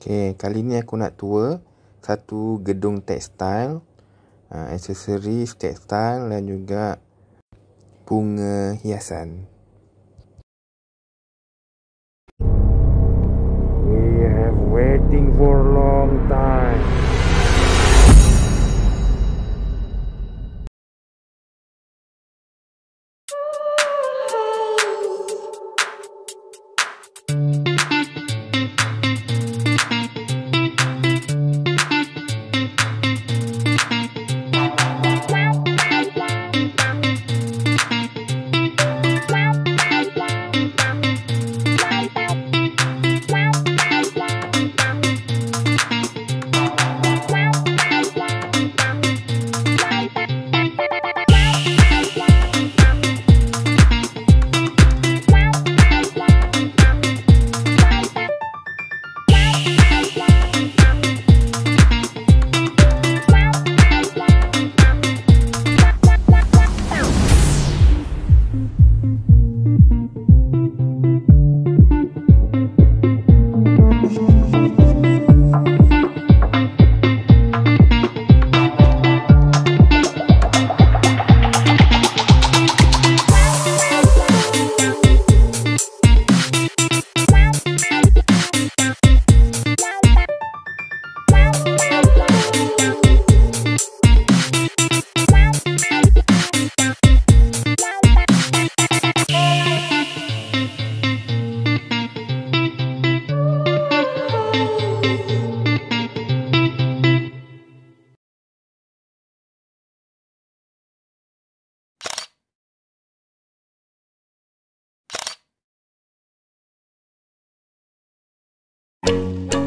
Okey, kali ni aku nak tour satu gedung tekstil, uh, aksesoris tekstil dan juga bunga hiasan. We have waiting for long time. Música